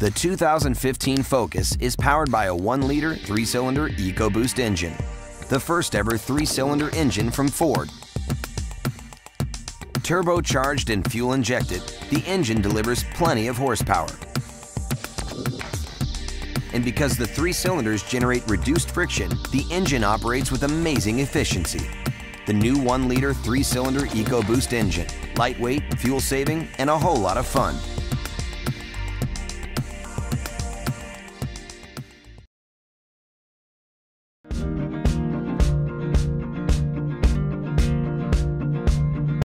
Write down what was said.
The 2015 Focus is powered by a 1-liter 3-cylinder EcoBoost engine, the first ever 3-cylinder engine from Ford. Turbocharged and fuel injected, the engine delivers plenty of horsepower. And because the three cylinders generate reduced friction, the engine operates with amazing efficiency. The new 1-liter 3-cylinder EcoBoost engine, lightweight, fuel-saving, and a whole lot of fun.